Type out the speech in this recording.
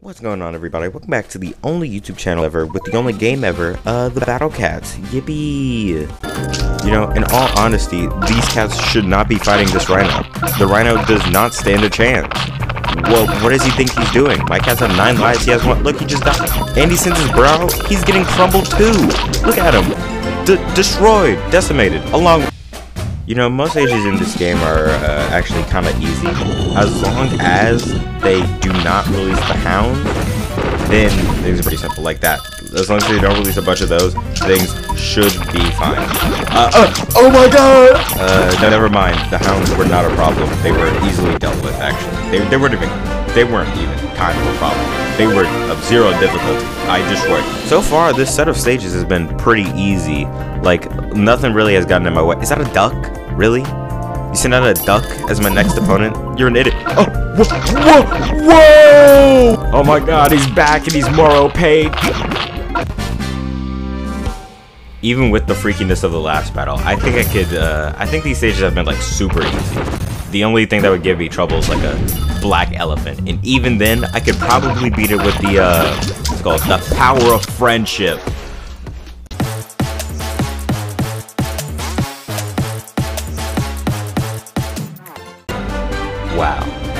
What's going on everybody? Welcome back to the only YouTube channel ever with the only game ever, uh, the Battle Cats. Yippee! You know, in all honesty, these cats should not be fighting this rhino. The rhino does not stand a chance. Well, what does he think he's doing? My cat's have 9 lives, he has 1- look, he just died. And he sends his brow, he's getting crumbled too! Look at him! D destroyed! Decimated! Along you know, most stages in this game are uh, actually kind of easy. As long as they do not release the hound, then things are pretty simple like that. As long as they don't release a bunch of those, things should be fine. Uh, uh, oh my god! Uh, no, never mind. The hounds were not a problem. They were easily dealt with, actually. They, they even, they weren't even kind of a problem. They were of zero difficulty. I destroyed. So far, this set of stages has been pretty easy. Like, nothing really has gotten in my way. Is that a duck? Really? You send out a duck as my next opponent? You're an idiot. Oh, whoa, whoa, whoa! Oh my god, he's back and he's more opaque. Even with the freakiness of the last battle, I think I could, uh, I think these stages have been like super easy. The only thing that would give me trouble is like a black elephant. And even then, I could probably beat it with the, uh, what's called? The power of friendship. Wow.